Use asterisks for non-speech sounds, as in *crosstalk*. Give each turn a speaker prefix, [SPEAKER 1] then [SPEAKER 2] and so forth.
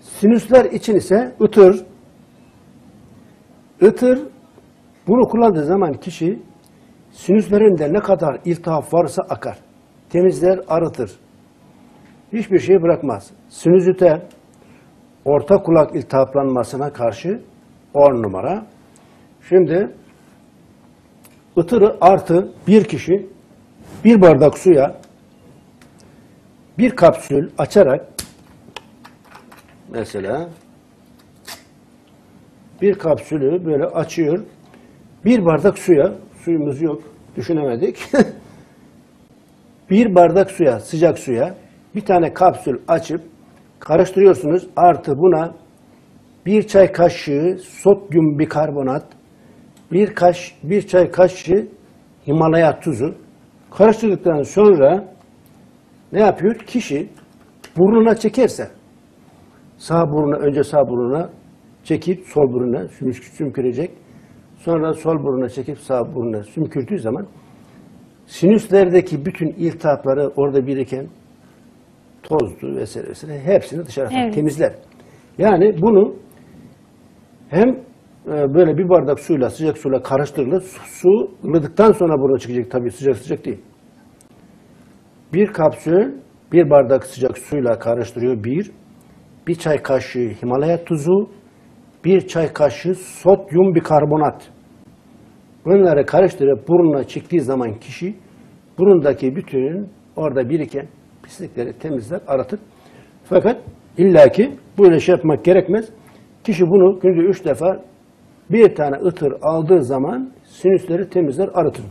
[SPEAKER 1] Sinüsler için ise ıtır. Itır bunu kullandığı zaman kişi sinüslerinde ne kadar iltihap varsa akar. Temizler, arıtır. Hiçbir şey bırakmaz. Sinüzite orta kulak iltihaplanmasına karşı 10 numara. Şimdi ıtırı artı bir kişi bir bardak suya bir kapsül açarak mesela bir kapsülü böyle açıyor. Bir bardak suya, suyumuz yok, düşünemedik. *laughs* bir bardak suya, sıcak suya bir tane kapsül açıp karıştırıyorsunuz. Artı buna bir çay kaşığı sodyum bikarbonat, bir, kaş, bir çay kaşığı Himalaya tuzu karıştırdıktan sonra ne yapıyor? Kişi burnuna çekerse sağ burnuna, önce sağ burnuna çekip sol burnuna sümkürecek. Sonra sol burnuna çekip sağ burnuna sümkürdüğü zaman sinüslerdeki bütün iltihapları orada biriken tozdu vesaire vesaire hepsini dışarı atar,
[SPEAKER 2] Evet.
[SPEAKER 1] temizler. Yani bunu hem e, böyle bir bardak suyla sıcak suyla karıştırılır. Su, su ılıdıktan sonra buruna çıkacak tabii sıcak sıcak değil. Bir kapsül bir bardak sıcak suyla karıştırıyor bir. Bir çay kaşığı Himalaya tuzu, bir çay kaşığı sodyum bikarbonat. Bunları karıştırıp burnuna çıktığı zaman kişi burundaki bütün orada biriken pislikleri temizler, aratır. Fakat illaki böyle şey yapmak gerekmez. Kişi bunu günde üç defa bir tane ıtır aldığı zaman sinüsleri temizler, arıtır.